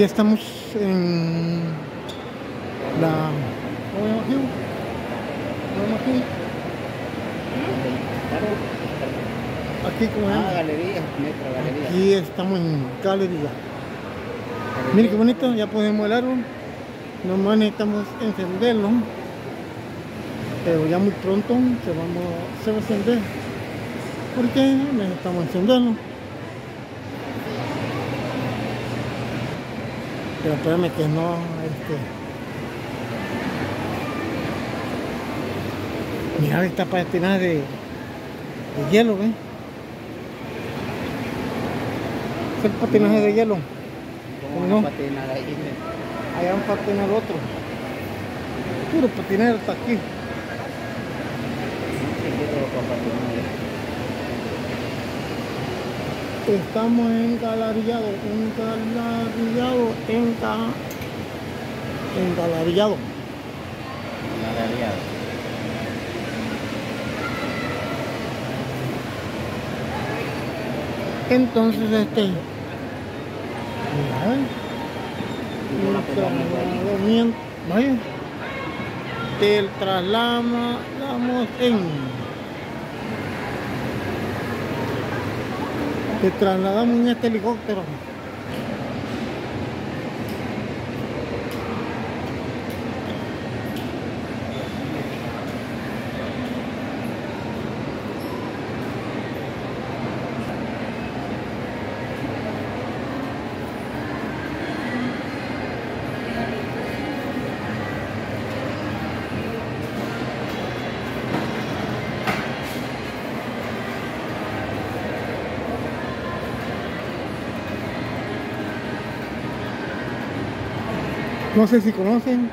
Aquí estamos en la... ¿Cómo se llama aquí? ¿Cómo se llama aquí? Aquí, ¿cómo se Ah, galería, metro, galería. Aquí estamos en galería. Mire qué bonito, ya podemos el árbol. Nomás necesitamos encenderlo. Pero ya muy pronto se, vamos, se va a encender. Porque necesitamos encenderlo. Pero espérame que no, este... Mira, esta patina de, de hielo, ¿ves? Es el patinaje de hielo. Como No. una patina ahí. Allá un patina el otro. Puro patinero está aquí. Estamos en galarillado, en galarillado, en ga... en galarillado. La galería. Entonces este. Mira, el del trasladamos en. Te trasladamos en este helicóptero. No sé si conocen